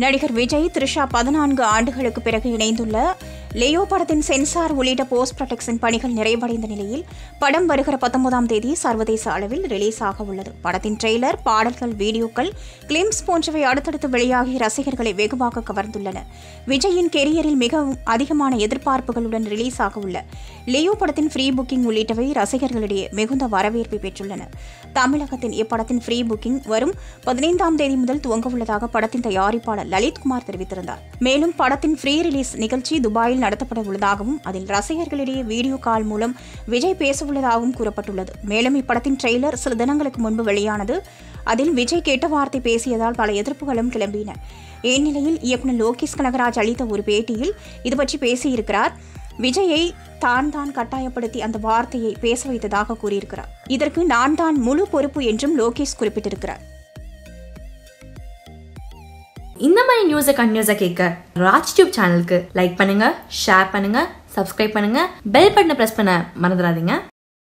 நடிகர் விஜய் த்ரிஷா பதினான்கு ஆண்டுகளுக்கு பிறகு இணைந்துள்ள லியோ படத்தின் சென்சார் உள்ளிட்ட போஸ்ட் ப்ரொடெக்ஷன் பணிகள் நிறைவடைந்த நிலையில் படம் வருகிற பத்தொன்பதாம் தேதி சர்வதேச அளவில் ரிலீஸ் ஆக உள்ளது. படத்தின் ட்ரெய்லர் பாடல்கள் வீடியோக்கள் கிளிம்ஸ் போன்றவை அடுத்தடுத்து வெளியாகி ரசிகர்களை வெகுவாக கவர்ந்துள்ளன. விஜயின் கெரியரில் மிகவும் அதிகமான எதிர்பார்ப்புகளுடன் ரிலீஸ் ஆக உள்ள லியோ படத்தின் ஃப்ரீ புக்கிங் உள்ளிட்டவை ரசிகர்களிடையே மிகுந்த வரவேற்பை பெற்றுள்ளன. தமிழகத்தின் இப்படத்தின் ஃப்ரீ புக்கிங் வரும் பதினைந்தாம் தேதி முதல் துவங்க உள்ளதாக படத்தின் தயாரிப்பாளர் லலித்குமார் தெரிவித்திருந்தார். மேலும் படத்தின் ஃப்ரீ ரிலீஸ் நிகழ்ச்சி துபாயில் நடத்தப்பட உள்ளதாகவும் அதில் ரசிகர்களிடையே வீடியோ கால் மூலம் விஜய் பேசவுள்ளதாகவும் கூறப்பட்டுள்ளது. மேலும் இப்படத்தின் ட்ரெய்லர் சில தினங்களுக்கு முன்பு வெளியானது. அதில் விஜய் கேட்ட வார்த்தை பேசியதால் பல எதிர்ப்புகளும் கிளம்பின. இந்நிலையில் இயக்குநர் லோகேஷ் கனகராஜ் அளித்த ஒரு பேட்டியில் இது பற்றி பேசியிருக்கிறார். விஜயை தான் தான் கட்டாயப்படுத்தி அந்த வார்த்தையை பேச வைத்ததாக கூறியிருக்கிறார். இதற்கு நான் தான் முழு பொறுப்பு என்றும் லோகேஷ் குறிப்பிட்டிருக்கிறார். இந்த மாதிரி நியூஸை கண்டினியூஸாக கேட்க ராஜ் டியூப் சேனலுக்கு லைக் பண்ணுங்க ஷேர் பண்ணுங்க சப்ஸ்கிரைப் பண்ணுங்க பெல் பட்டனை ப்ரெஸ் பண்ண மறந்துடாதீங்க.